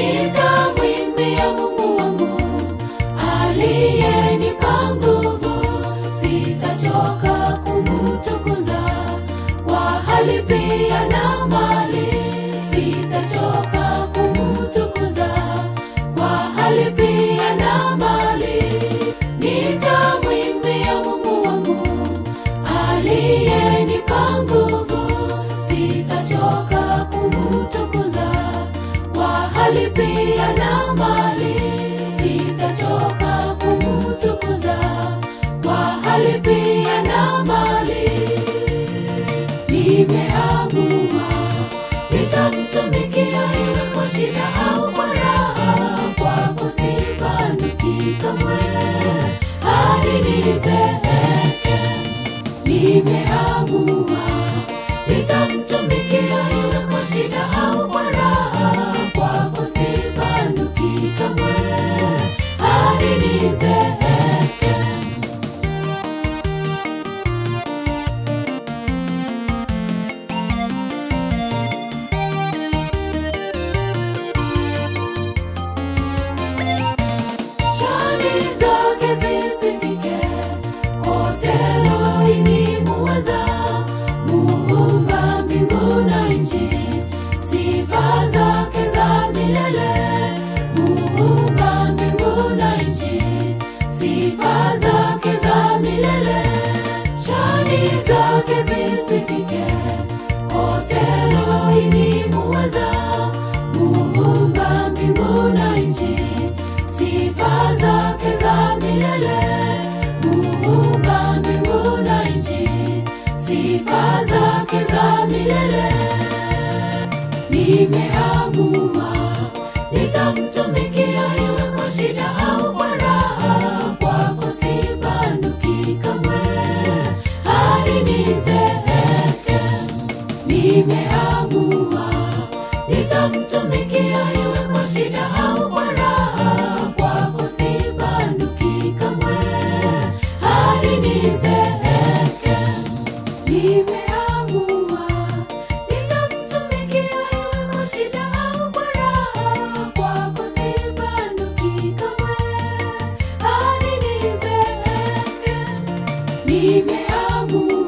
It's pia na mali, sitachoka kumtukuza kwa hali pia na mali. Nimeamua zake za milele. Shani zake zisifike nimeamua nitamtumikia iwe kwa shida au kwa raha, kwako sibanduki kamwe hadi nizeeke. Nimeamua nitamtumikia iwe kwa shida au kwa raha, kwako sibanduki kamwe hadi nizeeke. que me amo.